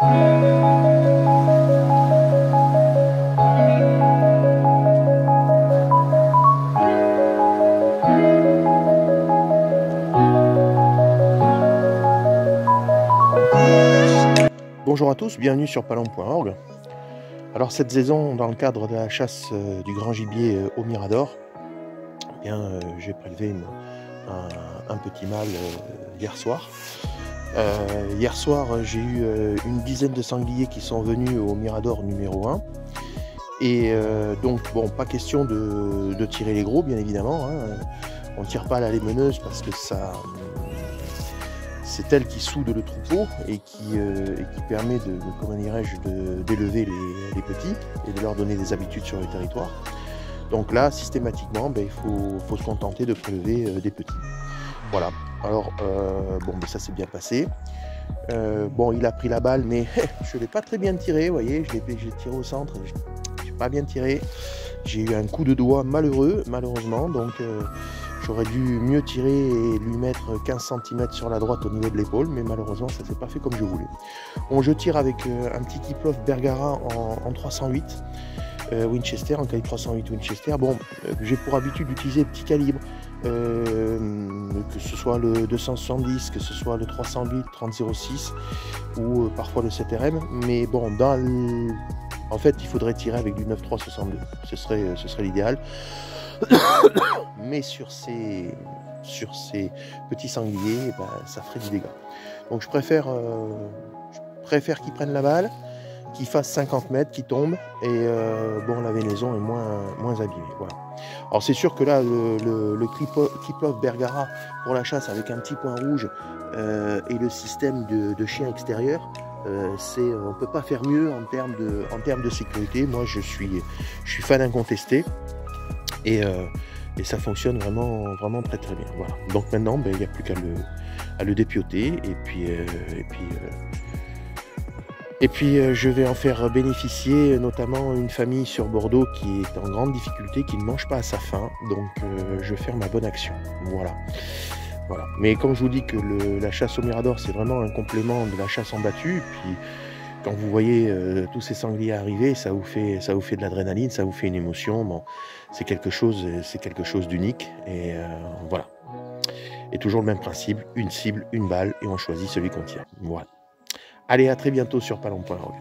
Bonjour à tous, bienvenue sur palombe.org. Alors cette saison, dans le cadre de la chasse euh, du grand gibier euh, au Mirador, eh euh, j'ai prélevé un, petit mâle hier soir. Hier soir, j'ai eu une dizaine de sangliers qui sont venus au Mirador numéro 1. Et donc, bon, pas question de, tirer les gros, bien évidemment. Hein. On ne tire pas à la lémeneuse parce que ça, c'est elle qui soude le troupeau et qui, euh, permet de, comment d'élever les, petits et de leur donner des habitudes sur le territoire. Donc là, systématiquement, ben, il faut, se contenter de prélever euh, des petits. Voilà. Alors, euh, bon, ben, ça s'est bien passé. bon, il a pris la balle, mais je ne l'ai pas très bien tiré. Vous voyez, je l'ai tiré au centre. Je n'ai pas bien tiré. J'ai eu un coup de doigt malheureux, malheureusement. Donc, J'aurais dû mieux tirer et lui mettre 15 cm sur la droite au niveau de l'épaule, mais malheureusement ça s'est pas fait comme je voulais. Bon, je tire avec euh, un petit Kiplov Bergara en, 308 euh, Winchester, en calibre 308 Winchester. Bon, euh, j'ai pour habitude d'utiliser petit calibre, que ce soit le 270, que ce soit le 308, 3006 ou parfois le 7RM. Mais bon, dans en fait, il faudrait tirer avec du 9.362. Ce serait, ce serait l'idéal. Mais sur ces, petits sangliers, eh ben, ça ferait du dégât. Donc je préfère, euh, préfère qu'ils prennent la balle, qu'ils fassent 50 mètres, qu'ils tombent, et euh, bon, la venaison est moins, moins abîmée. Voilà. Alors c'est sûr que là, le, le, le Bergara pour la chasse avec un petit point rouge euh, et le système de, chien extérieur, c'est on peut pas faire mieux en termes de, en termes de sécurité. Moi, je suis, je suis fan incontesté. Euh, et, ça fonctionne vraiment, vraiment très très bien. Voilà. Donc maintenant, ben, il n'y a plus qu'à le, à le dépioter et puis, euh, et puis, euh, et puis je vais en faire bénéficier notamment une famille sur Bordeaux qui est en grande difficulté, qui ne mange pas à sa faim. Donc je vais faire ma bonne action. Voilà. Voilà. Mais comme je vous dis que la chasse au Mirador, c'est vraiment un complément de la chasse en battu. Puis quand vous voyez euh, tous ces sangliers arriver, ça vous fait, ça vous fait de l'adrénaline, ça vous fait une émotion. Bon, c'est quelque chose, c'est quelque chose d'unique. Et euh, voilà. Et toujours le même principe une cible, une balle, et on choisit celui qu'on tire. Voilà. Allez, à très bientôt sur palon.org.